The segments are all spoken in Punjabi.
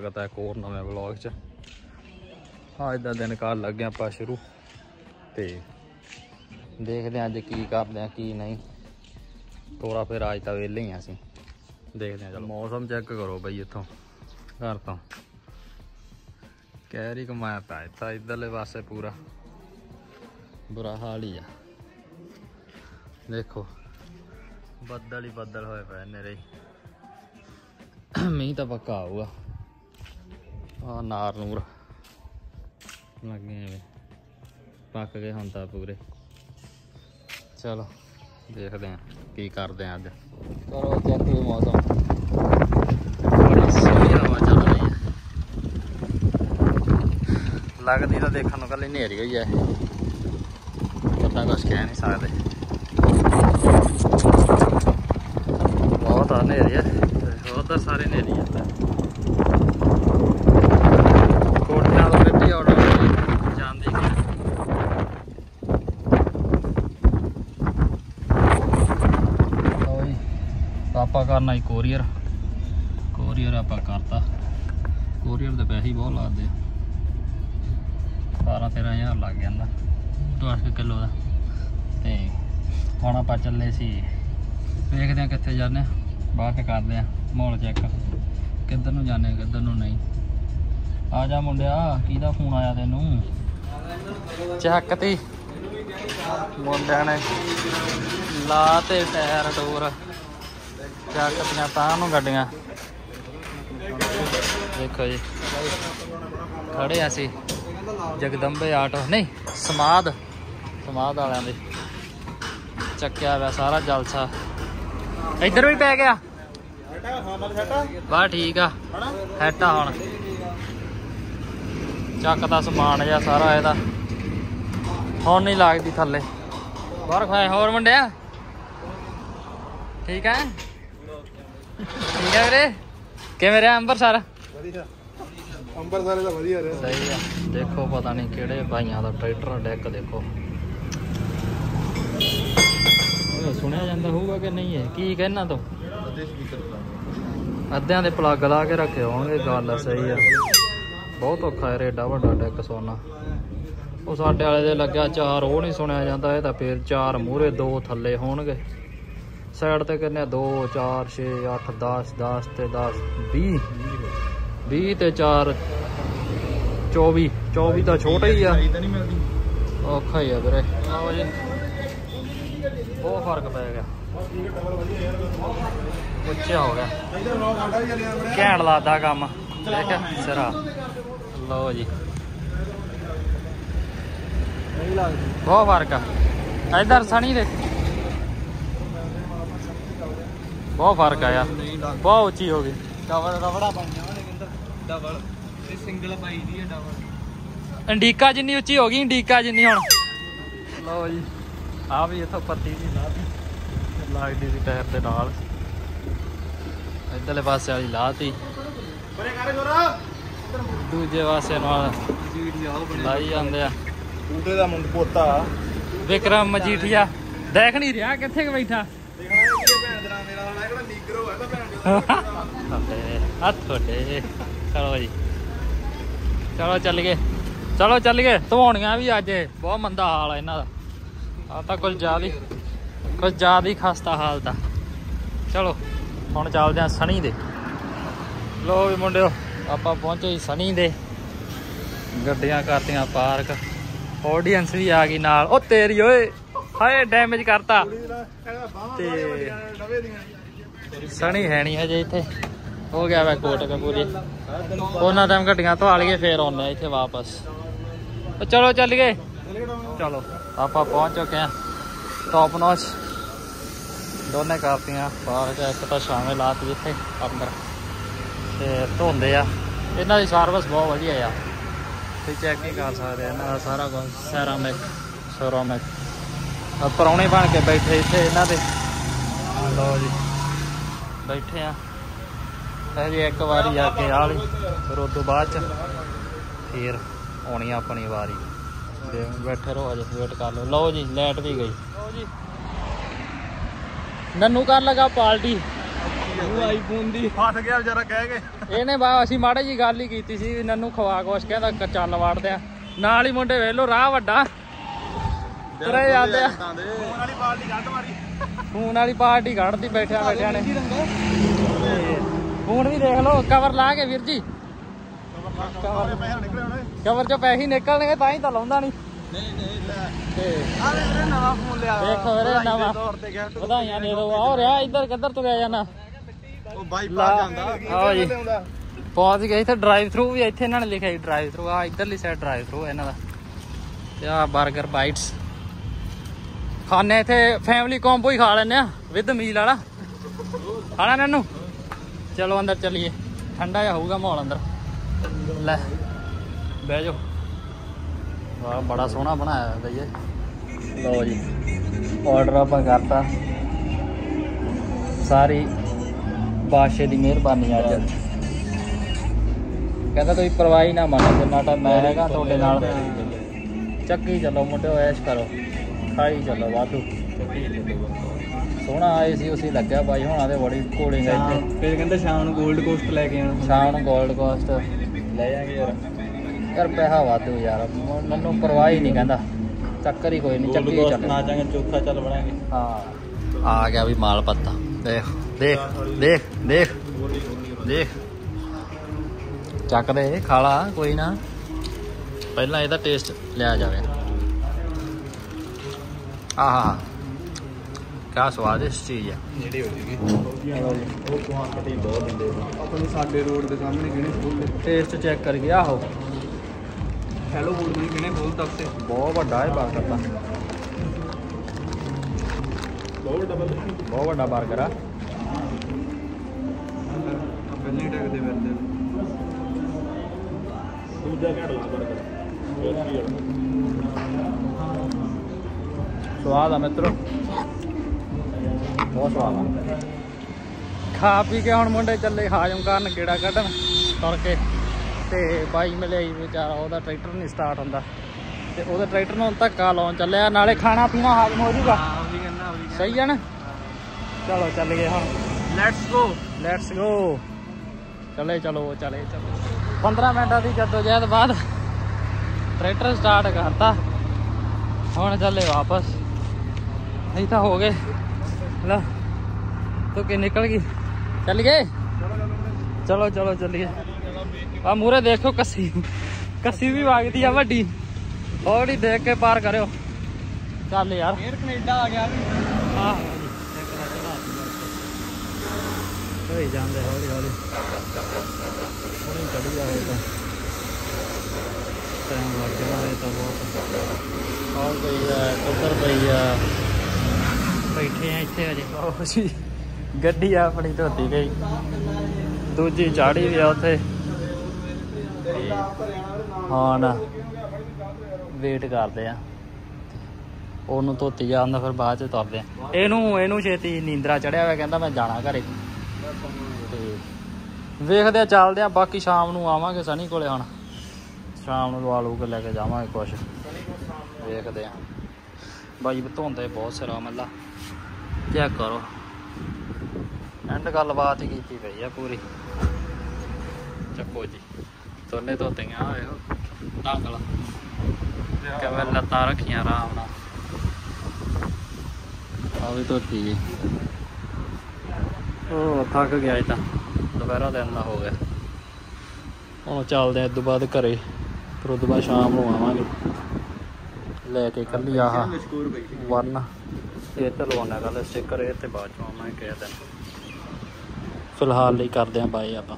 ਸਵਾਗਤ ਹੈ ਇੱਕ ਹੋਰ ਨਵੇਂ ਵਲੌਗ 'ਚ। ਅੱਜ ਦਾ ਦਿਨ ਕਰ ਲੱਗੇ ਆਪਾਂ ਸ਼ੁਰੂ। ਤੇ ਦੇਖਦੇ ਹਾਂ ਅੱਜ ਕੀ ਕਰਦੇ ਆ ਕੀ ਨਹੀਂ। ਤੋਰਾ ਫਿਰ ਅੱਜ ਤਾਂ ਵਿਹਲੇ ਹੀ ਆ ਅਸੀਂ। ਦੇਖਦੇ ਹਾਂ, ਚਲੋ। ਮੌਸਮ ਚੈੱਕ ਕਰੋ ਬਈ ਇੱਥੋਂ। ਘਰ ਤੋਂ। ਕਹਿਰੀ ਕਮਾਇਆ ਪਿਆ ਇੱਥੇ, ਇਧਰਲੇ ਪਾਸੇ ਪੂਰਾ। ਬੁਰਾ ਹਾਲ ਹੀ ਆ। ਦੇਖੋ। ਬੱਦਲ ਹੀ ਬੱਦਲ ਹੋਏ ਪਏ ਨੇਰੇ ਹੀ ਮੀਂਹ ਤਾਂ ਪੱਕਾ ਆਊਗਾ। ਆ ਨਾਰ ਨੂਰ। ਲੱਗੇ ਵੇ ਪੱਕ ਗਏ ਹੁਣ ਤਾਂ ਪੂਰੇ। ਚਲੋ ਦੇਖਦੇ ਆਂ ਕੀ ਕਰਦੇ ਆਂ ਅੱਜ। ਕਰੋ ਚੈੱਕ ਵੀ ਮੌਸਮ। ਬੜੀ ਸੋਹਣੀ ਹਵਾ ਚੱਲ ਰਹੀ ਹੈ। ਲੱਗਦੀ ਤਾਂ ਦੇਖਣ ਨੂੰ ਕੱਲੀ ਹਨੇਰੀ ਹੋਈ ਹੈ। ਪਤਾ ਕੁਛ ਕਹਿ ਨਹੀਂ ਸਕਦੇ। ਬਹੁਤ ਆ ਹਨੇਰੀ ਹੈ। ਬਹੁਤ ਤਾਂ ਸਾਰੇ ਹਨੇਰੀ ਹੈ ਕੋਟਿਆਂ ਤੋਂ ਮਿੱਟੀ ਆਉਣ ਜਾਂਦੀ ਕਿ ਓਏ ਆਪਾਂ ਕਰਨਾ ਹੀ ਕੋਰੀਅਰ। ਕੋਰੀਅਰ ਆਪਾਂ ਕਰਤਾ। ਕੋਰੀਅਰ ਦੇ ਪੈਸੇ ਹੀ ਬਹੁਤ ਲੱਗਦੇ। 12 13000 ਲੱਗ ਜਾਂਦਾ। 10 ਕਿਲੋ ਦਾ। ਤੇ ਹੁਣ ਆਪਾਂ ਚੱਲੇ ਸੀ। ਵੇਖਦੇ ਆ ਕਿੱਥੇ ਜਾਂਦੇ ਆ ਬਾਅਦ ਚ ਕਰਦੇ ਆ ਮਾਹੌਲ ਚੈੱਕ ਕਿੱਧਰ ਨੂੰ ਜਾਂਦੇ ਆ, ਕਿੱਧਰ ਨੂੰ ਨਹੀਂ। ਆ ਜਾ ਮੁੰਡਿਆ ਕਿਹਦਾ ਫੋਨ ਆਇਆ ਤੈਨੂੰ? ਚੱਕ ਤੀ। ਮੁੰਡਿਆਂ ਨੇ ਲਾ ਤੇ ਟਾਇਰ ਟੂਰ ਚੱਕਤੀਆਂ ਤਾਂ ਨੂੰ ਗੱਡੀਆਂ। ਦੇਖੋ ਜੀ। ਖੜੇ ਆ ਅਸੀਂ। ਜਗਦੰਬੇ ਆਟੋ। ਨਹੀਂ, ਸਮਾਦ। ਸਮਾਦ ਵਾਲਿਆਂ ਦੇ। ਚੱਕਿਆ ਹੋਇਆ ਸਾਰਾ ਜਲਸਾ। ਇੱਧਰ ਵੀ ਪੈ ਗਿਆ। ਬਾ ਠੀਕ ਆ। ਹੈਟਾ ਹੁਣ। ਚੱਕਦਾ ਸਮਾਨ ਜਿਹਾ ਸਾਰਾ ਇਹਦਾ। ਹੁਣ ਨਹੀਂ ਲੱਗਦੀ ਥੱਲੇ। ਬਾਹਰ ਖਾਏ। ਹੋਰ ਮੁੰਡਿਆ? ਠੀਕ ਹੈ ਠੀਕ ਹੈ ਵੀਰੇ? ਕਿਵੇਂ ਰਿਹਾ ਅੰਬਰਸਰ? ਵਧੀਆ। ਅੰਬਰਸਰ ਦਾ ਵਧੀਆ ਰਿਹਾ। ਸਹੀ ਆ। ਦੇਖੋ ਪਤਾ ਨਹੀਂ ਕਿਹੜੇ ਭਾਈਆਂ ਦਾ ਟਰੈਕਟਰ ਡੈਕ ਦੇਖੋ। ਸੁਣਿਆ ਜਾਂਦਾ ਹੋਊਗਾ ਕਿ ਨਹੀਂ ਹੈ ਕੀ ਕਹਿਣਾ ਤੂੰ? ਅੱਧਿਆਂ ਦੇ ਪਲੱਗ ਲਾ ਕੇ ਰੱਖੇ ਹੋਣਗੇ ਗੱਲ ਸਹੀ ਆ। ਬਹੁਤ ਔਖਾ ਹੈ ਰੇਡਾ ਵੱਡਾ ਡੈਕ ਸੋਨਾ। ਉਹ ਸਾਡੇ ਵਾਲੇ ਦੇ ਲੱਗਿਆ ਚਾਰ ਉਹ ਨਹੀਂ ਸੁਣਿਆ ਜਾਂਦਾ ਇਹ ਤਾਂ ਫੇਰ ਚਾਰ ਮੂਹਰੇ ਦੋ ਥੱਲੇ ਹੋਣਗੇ। ਸਾਈਡ ਤੇ ਕਿੰਨੇ 2 4 6 8 10 10 ਤੇ 10 20 20 ਤੇ 4 24 24 ਤਾਂ ਛੋਟਾ ਹੀ ਆ। ਤਾਂ ਨਹੀਂ ਮਿਲਦੀ। ਔਖਾ ਹੀ ਆ ਵੀਰੇ। ਆਓ ਜੀ। ਬਹੁਤ ਫ਼ਰਕ ਪੈ ਗਿਆ। ਉੱਚਾ ਹੋ ਗਿਆ। ਘੈਂਟ ਲੱਗਦਾ ਕੰਮ। ਦੇਖਿਆ ਸਿਰਾ। ਲਓ ਜੀ। ਨਹੀਂ ਲੱਗਦੀ ਬਹੁਤ ਫ਼ਰਕ ਆ। ਇਧਰ ਸਣੀ ਦੇ। ਬਹੁਤ ਫ਼ਰਕ ਆ ਯਾਰ ਨਹੀਂ ਲੱਗਦੀ ਬਹੁਤ ਉੱਚੀ ਹੋ ਗਈ। ਡਬਲ ਰਬੜਾ ਪਾਈਆਂ ਉਹਨੇ ਕਹਿੰਦਾ ਡਬਲ। ਤੇ ਸਿੰਗਲ ਪਾਈ ਦੀ ਹੈ ਡਬਲ। ਇੰਡੀਕਾ ਜਿੰਨੀ ਉੱਚੀ ਹੋ ਗਈ ਇੰਡੀਕਾ ਜਿੰਨੀ ਹੁਣ। ਲਓ ਜੀ ਆ ਵੀ ਇਥੋਂ ਪੱਤੀ ਦੀ ਲਾਤੀ ਲੱਗਦੀ ਸੀ ਟਾਇਰ ਦੇ ਨਾਲ। ਇਧਰਲੇ ਪਾਸੇ ਵਾਲੀ ਲਾਤੀ ਬਰੇ ਕਰੇ ਜੋਰਾ। ਦੂਜੇ ਪਾਸੇ ਨਾਲ ਲਾਈ ਜਾਂਦੇ ਆ। ਬੂਟੇ ਦਾ ਮੁੰਡ ਪੋਤਾ। ਵਿਕਰਮ ਮਜੀਠੀਆ। ਦੇਖ ਨਹੀਂ ਰਿਹਾ ਕਿੱਥੇ ਕੁ ਬੈਠਾ। ਵਾਲਾ ਕਿਹੜਾ ਨੀਗਰੋ ਹੈ ਤਾਂ ਭੈਣ ਦੇ ਹੱਥ ਤੁਹਾਡੇ। ਚਲੋ ਜੀ। ਚਲੋ ਚੱਲ ਗਏ ਚਲੋ ਚੱਲ ਗਏ ਧਵਾਉਣੀਆਂ ਵੀ ਅੱਜ। ਬਹੁਤ ਮੰਦਾ ਹਾਲ ਆ ਇਹਨਾਂ ਦਾ। ਆ ਤਾਂ ਕੁਝ ਜ਼ਿਆਦਾ ਹੀ ਕੁਝ ਜ਼ਿਆਦਾ ਹੀ ਖਸਤਾ ਹਾਲਤ ਆ ਚਲੋ ਹੁਣ ਚੱਲਦੇ ਆ ਸਣੀ ਦੇ। ਲੋ ਵੀ ਮੁੰਡਿਓ ਆਪਾਂ ਪਹੁੰਚੇ ਸਣੀ ਦੇ। ਗੱਡੀਆਂ ਕਰਤੀਆਂ ਪਾਰਕ। ਆਡੀਅנס ਵੀ ਆ ਗਈ ਨਾਲ। ਉਹ ਤੇਰੀ ਓਏ ਹਾਏ ਡੈਮੇਜ ਕਰਤਾ। ਤੇ- ਸਣੀ ਹੈ ਨਹੀਂ ਹਜੇ ਇੱਥੇ। ਹੋ ਗਿਆ ਵਾ ਕੋਟ ਕਪੂਰੀ। ਉਹਨਾਂ ਟਾਈਮ ਗੱਡੀਆਂ ਧਵਾ ਲਈਏ, ਫੇਰ ਆਉਂਦੇ ਇੱਥੇ ਵਾਪਸ। ਚਲੋ ਚੱਲ ਚਲੋ, ਆਪਾਂ ਪਹੁੰਚ ਚੁੱਕੇ ਆ ਟੌਪ ਨੌਚ ਦੋਨੇ ਕਰਤੀਆਂ ਪਾਰਕ ਇੱਕ ਤਾਂ ਸ਼ਾਮੇ ਲਾਤੀ ਇੱਥੇ, ਅੰਦਰ। ਤੇ ਧੋਂਦੇ ਆ। ਇਹਨਾਂ ਦੀ ਸਰਵਿਸ ਬਹੁਤ ਵਧੀਆ ਆ। ਤੇ ਚੈੱਕ ਨਹੀਂ ਕਰ ਸਕਦੇ ਇਹਨਾਂ ਦਾ ਸਾਰਾ ਕੁਝ ਸੈਰਾਮਿਕ ਸੈਰਾਮਿਕ ਪਰੌਣੇ ਬਣ ਕੇ ਬੈਠੇ ਇੱਥੇ ਇਹਨਾਂ ਦੇ। ਲਓ ਜੀ। ਬੈਠੇ ਆ। ਹਜੇ ਇੱਕ ਵਾਰੀ ਆ ਕੇ ਆਲੀ ਫਿਰ ਉਸ ਤੋਂ ਬਾਅਦ ਚ ਫੇਰ ਆਉਣੀ ਆਪਣੀ ਵਾਰੀ। ਤੇ ਬੈਠੇ ਰਹੋ ਅਜੇ ਵੇਟ ਕਰ ਲਓ। ਲਓ ਜੀ ਲਾਈਟ ਵੀ ਗਈ। ਲਓ ਜੀ ਨੰਨੂ ਕਰ ਲਗਾ ਪਾਰਟੀ ਉਹ ਆਈਫੋਨ ਦੀ ਫਸ ਗਿਆ ਵਿਚਾਰਾ ਕਹਿ ਕੇ। ਇਹਨੇ ਬਾ ਅਸੀਂ ਮਾੜੇ ਜੀ ਗੱਲ ਹੀ ਕੀਤੀ ਸੀ ਵੀ ਨੰਨੂ ਖਵਾ ਕੁਛ ਕਹਿੰਦਾ ਚੱਲ ਵੜਦੇ ਆ। ਨਾਲ ਹੀ ਮੁੰਡੇ ਵੇਖ ਲੋ ਰਾਹ ਵੱਡਾ। ਤੁਰੇ ਜਾਂਦੇ ਆ। ਫੋਨ ਵਾਲੀ ਬਾਲਟੀ ਕੱਢ ਮਾਰੀ। ਫੋਨ ਵਾਲੀ ਪਾਰਟੀ ਕੱਢਦੀ ਬੈਠਿਆ ਬੈਠਿਆਂ ਨੇ ਫੋਨ ਵੀ ਦੇਖ ਲਓ ਕਵਰ ਲਾ ਕੇ ਵੀਰ ਜੀ ਕਵਰ ਚੋਂ ਪੈਸੇ ਨਿਕਲਣਗੇ ਤਾਂ ਹੀ ਤਾਂ ਲਾਉਂਦਾ ਨਹੀਂ ਨਹੀਂ ਨਹੀਂ ਤੇ ਨਵਾਂ ਫੋਨ ਲਿਆ। ਦੇਖੋ ਵੀਰੇ ਨਵਾਂ। ਵਧਾਈਆਂ ਦੇ ਦੋ ਆਹ ਰਿਹਾ ਇੱਧਰ ਕਿੱਧਰ ਤੁਰਿਆ ਜਾਣਾ ਉਹ ਬਾਈਪਾਸ ਲਾ। ਜਾਂਦਾ ਆਓ ਜੀ। ਪਹੁੰਚ ਗਏ ਇੱਥੇ ਡਰਾਈਵ ਥਰੂ ਵੀ ਇੱਥੇ ਇਹਨਾਂ ਨੇ ਲਿਖਿਆ ਡਰਾਈਵ ਥਰੂ ਆ ਇੱਧਰਲੀ ਸਾਈਡ ਡਰਾਈਵ ਥਰੂ ਇਹਨਾਂ ਦਾ ਤੇ ਆ 버ਗਰ ਬਾਈਟਸ ਖਾਣੇ ਇੱਥੇ ਫੈਮਿਲੀ ਕੰਬੋ ਹੀ ਖਾ ਲੈਨੇ ਆ ਵਿਦ ਮੀਲ ਵਾਲਾ। ਖਾਣਾ ਨੰਨੂ ਚਲੋ ਅੰਦਰ ਚੱਲੀਏ। ਠੰਡਾ ਜਿਹਾ ਹੋਊਗਾ ਮਾਹੌਲ ਅੰਦਰ। ਲੈ ਬਹਿ ਜਾਓ। ਵਾਹ ਬੜਾ ਸੋਹਣਾ ਬਣਾਇਆ ਬਈਏ ਲਓ ਜੀ ਆਰਡਰ ਆਪਾਂ ਕਰਤਾ। ਸਾਰੀ ਬਾਦਸ਼ਾਹ ਦੀ ਮਿਹਰਬਾਨੀ ਅੱਜ। ਕਹਿੰਦਾ ਤੁਸੀਂ ਪਰਵਾਹੀ ਨਾ ਮੰਨੋ ਜਿੰਨਾ ਟਾਈਮ ਮੈਂ ਹੈਗਾ ਤੁਹਾਡੇ ਨਾਲ। ਚੱਕੀ ਚੱਲੋ ਮੁੰਡਿਓ ਐਸ਼ ਕਰੋ। ਖਾਈ ਚੱਲੋ ਵਾਧੂ। ਸੋਹਣਾ ਆਏ ਸੀ ਉਸੇ ਲੱਗਿਆ ਬਾਈ ਹੁਣਾਂ ਦੇ ਬੜੀ ਕੋਲਿੰਗ ਆ ਇੱਥੇ। ਫਿਰ ਕਹਿੰਦਾ ਸ਼ਾਮ ਨੂੰ 골ਡ ਕੋਸਟ ਲੈ ਕੇ ਆਉਣਾ। ਸ਼ਾਮ ਨੂੰ 골ਡ ਕੋਸਟ ਲੈ ਜਾਾਂਗੇ ਯਾਰ। ਯਾਰ ਪੈਸਾ ਵਾਧੂ ਯਾਰ ਮੈਨੂੰ ਪਰਵਾਹ ਹੀ ਨਹੀਂ ਕਹਿੰਦਾ। ਚੱਕਰ ਹੀ ਕੋਈ ਨਹੀਂ ਚੱਕੀ ਚੱਲ ਨਾ ਚਾਹਾਂਗੇ ਚੋਖਾ ਚੱਲ ਬਣਾਂਗੇ। ਹਾਂ। ਆ ਗਿਆ ਵੀ ਮਾਲ ਪੱਤਾ। ਦੇਖ ਦੇਖ ਦੇਖ ਦੇਖ ਦੇਖ। ਚੱਕ ਦੇ ਖਾਲਾ ਕੋਈ ਨਾ। ਪਹਿਲਾਂ ਇਹਦਾ ਟੇਸਟ ਲਿਆ ਜਾਵੇ। ਆਹਾ। ਕਿਆ ਸਵਾਦਿਸ਼ਟ ਚੀਜ਼ ਹੈ ਜਿਹੜੀ ਹੋ ਜੂਗੀ। ਉਹ ਕੁਆਂਟੀਟੀ ਬਹੁਤ ਦਿੰਦੇ ਆਪਣੇ ਸਾਡੇ ਰੋਡ ਦੇ ਸਾਹਮਣੇ ਕਿਹਨੇ ਖੋਲ ਟੇਸਟ ਚੈੱਕ ਕਰ ਗਿਆ ਆਹੋ। ਹੈਲੋ ਬੋਲ ਕਿਹਨੇ ਖੋਲ ਤੱਕ ਤੇ? ਬਹੁਤ ਵੱਡਾ ਹੈ 버ਗਰ ਤਾਂ ਬਹੁਤ ਡਬਲ ਬਹੁਤ ਵੱਡਾ 버ਗਰ ਆ ਪਹਿਲੇ ਟੈਗ ਦੇ ਵਰਦੇ ਦੂਜਾ ਘੜ ਲਾ ਬਰਗਰ ਸਵਾਦ ਆ ਮਿੱਤਰੋ। ਬਹੁਤ ਸਵਾਦ ਆ। ਖਾ ਪੀ ਕੇ ਹੁਣ ਮੁੰਡੇ ਚੱਲੇ ਹਾਜਮ ਕਰਨ ਕਿਹੜਾ ਕੱਢਣ ਤੁਰ ਕੇ ਤੇ ਬਾਈ ਮਿਲਿਆ ਹੀ ਵਿਚਾਰਾ ਉਹਦਾ ਟਰੈਕਟਰ ਨਹੀਂ ਸਟਾਰਟ ਹੁੰਦਾ। ਤੇ ਉਹਦੇ ਟਰੈਕਟਰ ਨੂੰ ਧੱਕਾ ਲਾਉਣ ਚੱਲਿਆ ਨਾਲੇ ਖਾਣਾ ਪੀਣਾ ਹਾਜਮ ਹੋ ਹਾਂ ਵੀ ਸਹੀ ਆ ਨਾ? ਚਲੋ ਚੱਲ ਗਏ ਹੁਣ। ਲੈਟਸ ਗੋ ਲੈਟਸ ਗੋ ਚਲੇ ਚਲੋ ਚਲੇ ਚਲੋ। 15 ਮਿੰਟਾਂ ਦੀ ਜਦੋਜਹਿਦ ਬਾਅਦ ਟਰੈਕਟਰ ਸਟਾਰਟ ਕਰਤਾ। ਹੁਣ ਚੱਲੇ ਵਾਪਸ। ਨਹੀਂ ਤਾਂ ਹੋ ਗਏ ਲੈ ਤੂੰ ਕਿ ਨਿਕਲ ਗਈ ਚੱਲ ਗਏ ਚਲੋ ਚਲੋ ਚੱਲੀਏ ਆ ਮੂਰੇ ਦੇਖੋ ਕੱਸੀ ਕੱਸੀ ਵੀ ਵਗਦੀ ਆ ਵੱਡੀ ਹੌਲੀ ਦੇਖ ਕੇ ਪਾਰ ਕਰਿਓ ਚੱਲ ਯਾਰ 에ਅਰ ਕੈਨੇਡਾ ਆ ਗਿਆ ਵੀ ਆਹ ਹੋਈ ਜਾਂਦੇ ਹੌਲੀ ਹੌਲੀ ਹੁਣੇ ਚੜੀ ਜਾਵੇ ਤਾਂ ਟਾਈਮ ਲੱਗ ਜਾਣਾ ਇਹ ਤਾਂ ਬਹੁਤ ਆਉ ਗਈ ਆ ਕੁੱਤਰ ਪਈ ਆ ਬੈਠੇ ਆ ਇੱਥੇ ਅਜੇ ਉਹ ਜੀ, ਗੱਡੀ ਆਪਣੀ ਧੋਤੀ ਗਈ। ਦੂਜੀ ਚਾੜੀ ਵੀ ਆ ਉੱਥੇ। ਹਾਂ ਨਾ, ਵੇਟ ਕਰਦੇ ਆ। ਉਹਨੂੰ ਧੋਤੀ ਜਾਂਦਾ ਫਿਰ ਬਾਅਦ ਚ ਤੁਰਦੇ ਆ। ਇਹਨੂੰ ਇਹਨੂੰ ਛੇਤੀ ਨੀਂਦਰਾ ਚੜਿਆ ਹੋਇਆ ਕਹਿੰਦਾ ਮੈਂ ਜਾਣਾ ਘਰੇ। ਤੇ ਵੇਖਦੇ ਆ, ਚੱਲਦੇ ਆ, ਬਾਕੀ ਸ਼ਾਮ ਨੂੰ ਆਵਾਂਗੇ ਸਨੀ ਕੋਲੇ ਹੁਣ। ਸ਼ਾਮ ਨੂੰ ਲਵਾ ਲੂ ਕੇ ਲੈ ਕੇ ਜਾਵਾਂਗੇ ਕੁਛ। ਵੇਖਦੇ ਆ। ਬਾਈ ਧੋਂਦੇ ਬਹੁਤ ਸਿਰਾ ਮੱਲਾ। ਚੈੱਕ ਕਰੋ? ਐਂਡ ਗੱਲਬਾਤ ਹੀ ਕੀਤੀ ਪਈ ਆ ਪੂਰੀ। ਚੱਕੋ ਜੀ। ਦੋਨੇ ਧੋਤੀਆਂ ਆਇਓ ਟਾਂਗਲ ਕਿਵੇਂ ਲੱਤਾਂ ਰੱਖੀਆਂ ਆਰਾਮ ਨਾਲ? ਆ ਵੀ ਧੋਤੀ ਜੀ। ਉਹ ਥੱਕ ਗਿਆ ਇਹ ਤਾਂ। ਦੁਪਹਿਰਾ ਦਿਨ ਦਾ ਹੋ ਗਿਆ। ਹੁਣ ਚੱਲਦੇ ਆ ਇਸ ਤੋਂ ਬਾਅਦ ਘਰੇ। ਫਿਰ ਉਸ ਤੋਂ ਬਾਅਦ ਸ਼ਾਮ ਨੂੰ ਆਵਾਂਗੇ। ਲੈ ਕੇ ਕੱਲੀ ਆਹ ਵਰਨ ਇਹ ਤੇ ਲਵਾਉਣਾ ਗੱਲ ਸਟicker ਇਹ ਤੇ ਬਾਅਦ ਚ ਆਵਾਂਗੇ ਕਿਸੇ ਦਿਨ। ਫਿਲਹਾਲ ਲਈ ਕਰਦੇ ਆ ਬਾਏ ਆਪਾਂ।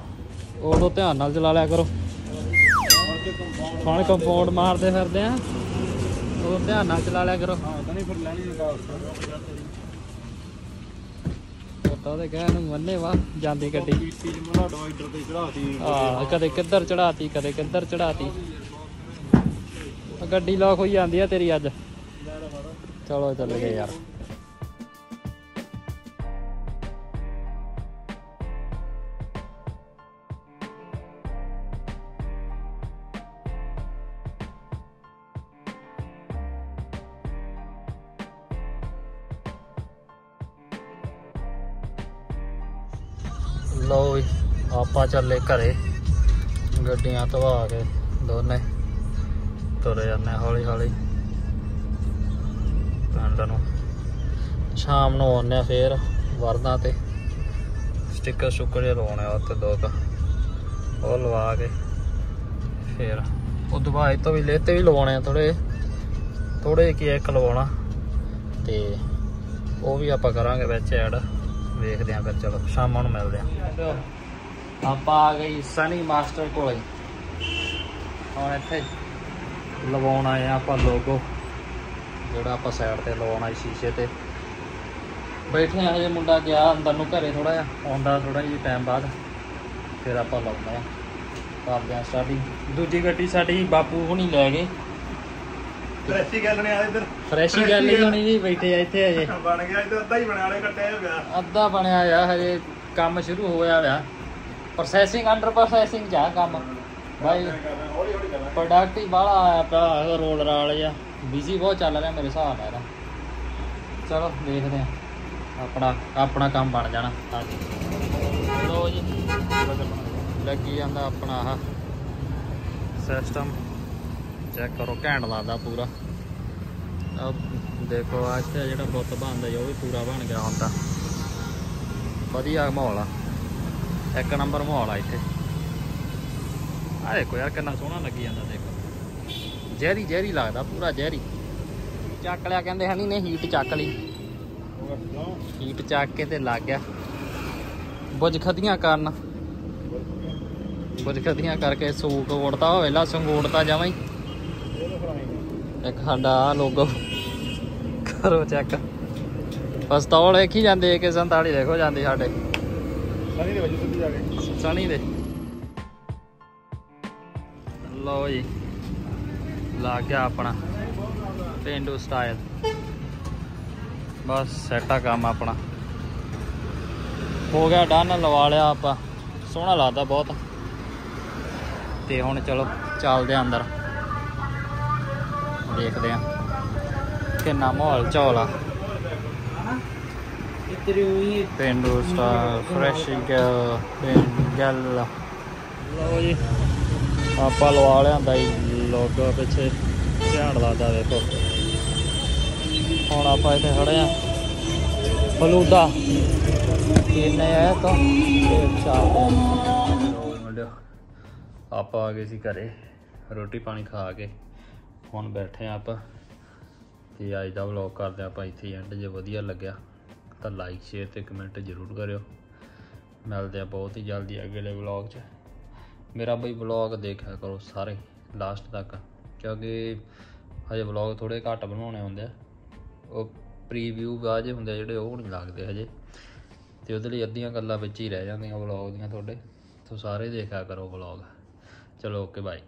ਉਦੋਂ ਧਿਆਨ ਨਾਲ ਚਲਾ ਲਿਆ ਕਰੋ। ਹੁਣ ਕੰਪਾਊਂਡ ਮਾਰਦੇ ਫਿਰਦੇ ਆ। ਉਦੋਂ ਧਿਆਨ ਨਾਲ ਚਲਾ ਲਿਆ ਕਰੋ। ਹਾਂ ਤਾਂ ਨਹੀਂ ਫਿਰ ਲੈਣੀ ਲਗਾ ਪਤਾ ਤੇ ਕਹਿ ਨੂੰ ਮੰਨੇ ਵਾ ਜਾਂਦੀ ਗੱਡੀ। ਆ ਕਦੇ ਕਿੱਧਰ ਚੜਾਤੀ ਕਦੇ ਕਿੱਧਰ ਚੜਾਤੀ ਗੱਡੀ ਲੋਕ ਹੋਈ ਜਾਂਦੀ ਆ ਤੇਰੀ ਅੱਜ। ਚਲੋ ਚੱਲ ਗਏ ਯਾਰ। ਆਪਾਂ ਚੱਲੇ ਘਰੇ। ਗੱਡੀਆਂ ਧਵਾ ਕੇ ਦੋਨੇ ਤੁਰੇ ਜਾਂਦੇ ਹੌਲੀ ਹੌਲੀ। ਪਿੰਡ ਨੂੰ ਸ਼ਾਮ ਨੂੰ ਆਉਂਦੇ ਆ ਫੇਰ ਵਰਦਾਂ ਤੇ। ਸਟicker ਸੁੱਕਰ ਜਿਹਾ ਆ ਉੱਤੇ ਦੋ ਕੁ। ਉਹ ਲਵਾ ਕੇ ਫੇਰ ਉਹ ਦਵਾਈ ਤੋਂ ਵੀ ਲੇਤੇ ਵੀ ਲਵਾਉਣੇ ਆ ਥੋੜੇ ਥੋੜੇ ਕੀ ਇੱਕ ਲਵਾਉਣਾ। ਤੇ ਉਹ ਵੀ ਆਪਾਂ ਕਰਾਂਗੇ ਵਿੱਚ ਐਡ ਵੇਖਦੇ ਆਂ ਫਿਰ ਚਲੋ, ਸ਼ਾਮ ਨੂੰ ਮਿਲਦੇ ਆਂ ਆਪਾਂ ਆ ਗਏ ਸਨੀ ਮਾਸਟਰ ਕੋਲੇ ਹੁਣ ਇੱਥੇ ਲਵਾਉਣ ਆਏ ਆ ਆਪਾਂ ਲੋਗੋ ਜਿਹੜਾ ਆਪਾਂ ਸਾਈਡ ਤੇ ਲਵਾਉਣਾ ਸੀ ਸ਼ੀਸ਼ੇ ਤੇ। ਬੈਠੇ ਆ ਹਜੇ ਮੁੰਡਾ ਗਿਆ ਅੰਦਰ ਨੂੰ ਘਰੇ ਥੋੜਾ ਜਿਹਾ ਆਉਂਦਾ ਥੋੜਾ ਜਿਹਾ ਟਾਈਮ ਬਾਅਦ ਫਿਰ ਆਪਾਂ ਲਾਉਂਦੇ ਆ ਕਰਦੇ ਆ ਸਟਾਰਟਿੰਗ ਦੂਜੀ ਗੱਡੀ ਸਾਡੀ ਬਾਪੂ ਹੁਣੀ ਲੈ ਗਏ। ਫਰੈਸ਼ੀ ਗੱਲ ਨੇ ਆ ਇੱਧਰ। ਫਰੈਸ਼ ਹੀ ਗੱਲ ਹੀ ਹੋਣੀ ਜੀ ਬੈਠੇ ਆ ਇੱਥੇ ਹਜੇ। ਬਣ ਗਿਆ ਇੱਧਰ ਅੱਧਾ ਹੀ ਬਣਿਆ ਵਾਲੇ ਕੱਟਿਆ ਪਿਆ ਅੱਧਾ ਬਣਿਆ ਆ ਹਜੇ ਕੰਮ ਸ਼ੁਰੂ ਹੋਇਆ ਹੋਇਆ ਪ੍ਰੋਸੈਸਿੰਗ ਅੰਡਰ ਪ੍ਰੋਸੈਸਿੰਗ 'ਚ ਜਾ ਕੰਮ। ਭਾਈ ਪ੍ਰੋਡਕਟ ਹੀ ਬਾਹਲਾ ਆਇਆ ਪਿਆ ਰੋਲ ਰਾਲ ਜਾਂ ਬਿਜ਼ੀ ਬਹੁਤ ਚੱਲ ਰਿਹਾ ਮੇਰੇ ਹਿਸਾਬ ਨਾਲ ਇਹਦਾ। ਚਲੋ, ਦੇਖਦੇ ਆ। ਆਪਣਾ ਆਪਣਾ ਕੰਮ ਬਣ ਜਾਣਾ। ਹਾਂਜੀ। ਲੋ ਜੀ। ਲੱਗੀ ਜਾਂਦਾ ਆਪਣਾ ਆਹ ਸਿਸਟਮ ਚੈੱਕ ਕਰੋ, ਘੈਂਟ ਲੱਗਦਾ ਪੂਰਾ। ਆ ਦੇਖੋ ਅੱਜ ਇੱਥੇ ਜਿਹੜਾ ਬੁੱਤ ਬਣਦਾ ਜੀ ਉਹ ਵੀ ਪੂਰਾ ਬਣ ਗਿਆ ਹੁਣ ਤਾਂ। ਵਧੀਆ ਮਾਹੌਲ ਆ। ਇੱਕ ਨੰਬਰ ਮਾਹੌਲ ਆ ਇੱਥੇ। ਆ ਦੇਖੋ ਯਾਰ ਕਿੰਨਾ ਸੋਹਣਾ ਲੱਗੀ ਜਾਂਦਾ, ਦੇਖੋ। ਜ਼ਹਿਰੀ ਜ਼ਹਿਰੀ ਲੱਗਦਾ, ਪੂਰਾ ਜ਼ਹਿਰੀ। ਚੱਕ ਲਿਆ ਕਹਿੰਦੇ ਹਣੀ ਨੇ ਹੀਟ ਚੱਕ ਲਈ। ਹੀਟ ਚੱਕ ਕੇ ਤੇ ਲੱਗ ਗਿਆ। ਬੁਝ ਖਦੀਆਂ ਕਰਨ। ਬੁਝ ਖਦੀਆਂ ਕਰਕੇ ਸੂਕ ਉੜਦਾ ਹੋਵੇ, ਲਸਣ ਉੜਦਾ ਜਾਵਾਂ ਹੀ। ਇੱਕ ਸਾਡਾ ਆਹ ਲੋਗੋ ਕਰੋ ਚੈੱਕ ਪਸਤੌਲ ਵੇਖੀ ਜਾਂਦੇ ਕਿ 47 ਦੇਖੋ ਜਾਂਦੇ ਸਾਡੇ। ਸਨੀ ਦੇ ਵਜੇ ਸਿੱਧੀ ਜਾ ਕੇ। ਸਣੀ ਦੇ। ਲਓ ਜੀ। ਲਾ ਗਿਆ ਆਪਣਾ। ਪੇਂਡੂ ਸਟਾਈਲ ਬਸ ਸੈਟ ਆ ਕੰਮ ਆਪਣਾ। ਹੋ ਗਿਆ ਡਨ ਲਵਾ ਲਿਆ ਆਪਾਂ। ਸੋਹਣਾ ਲੱਗਦਾ ਬਹੁਤ। ਤੇ ਹੁਣ ਚਲੋ ਚੱਲਦੇ ਆ ਅੰਦਰ। ਦੇਖਦੇ ਆ। ਕਿੰਨਾ ਮਾਹੌਲ, ਚੌਲ ਹੋਈ ਪੇਂਡੂ ਸਟਾਰ ਫਰੈਸ਼ ਗੱਲ ਲਓ ਜੀ ਆਪਾਂ ਲਵਾ ਲਿਆਂਦਾ ਜੀ ਲੋਗੋ ਪਿੱਛੇ ਧਿਆਨ ਲੱਗਦਾ ਵੇਖੋ ਹੁਣ ਆਪਾਂ ਇੱਥੇ ਖੜੇ ਆ। ਫਲੂਦਾ। ਕਿੰਨੇ ਆ ਤਾਂ? ਚਾਰ। ਆਪਾਂ ਆ ਗਏ ਸੀ ਘਰੇ ਰੋਟੀ ਪਾਣੀ ਖਾ ਕੇ। ਹੁਣ ਬੈਠੇ ਆ ਆਪਾਂ। ਤੇ ਅੱਜ ਦਾ ਵਲੌਗ ਕਰਦੇ ਆਪਾਂ ਇੱਥੇ ਐਂਡ ਜੇ ਵਧੀਆ ਲੱਗਿਆ। ਤਾਂ ਲਾਈਕ ਸ਼ੇਅਰ ਤੇ ਕਮੈਂਟ ਜ਼ਰੂਰ ਕਰਿਓ। ਮਿਲਦੇ ਆ ਬਹੁਤ ਹੀ ਜਲਦੀ ਅਗਲੇ ਵਲੌਗ 'ਚ। ਮੇਰਾ ਬਈ ਵਲੌਗ ਦੇਖਿਆ ਕਰੋ ਸਾਰੇ ਲਾਸਟ ਤੱਕ। ਕਿਉਂਕਿ ਹਜੇ ਵਲੌਗ ਥੋੜੇ ਘੱਟ ਬਣਾਉਣੇ ਹੁੰਦੇ ਆ। ਉਹ ਪ੍ਰੀਵਿਊ ਬਾਅਦ ਹੁੰਦੇ ਆ ਜਿਹੜੇ, ਉਹ ਨਹੀਂ ਲੱਗਦੇ ਹਜੇ। ਤੇ ਉਹਦੇ ਲਈ ਅੱਧੀਆਂ ਗੱਲਾਂ ਵਿੱਚ ਹੀ ਰਹਿ ਜਾਂਦੀਆਂ ਵਲੌਗ ਦੀਆਂ ਤੁਹਾਡੇ। ਸੋ ਸਾਰੇ ਦੇਖਿਆ ਕਰੋ ਵਲੌਗ ਚਲੋ ਓਕੇ ਬਾਏ